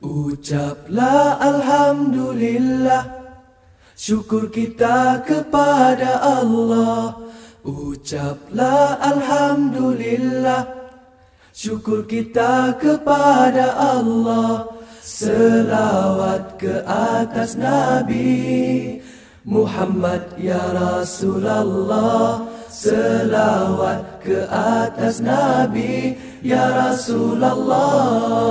Ucaplah Alhamdulillah. Syukur kita kepada Allah. Ucaplah Alhamdulillah. Syukur kita kepada Allah. Selawat ke atas Nabi Muhammad ya Rasulullah. Selawat ke atas Nabi ya Rasulullah.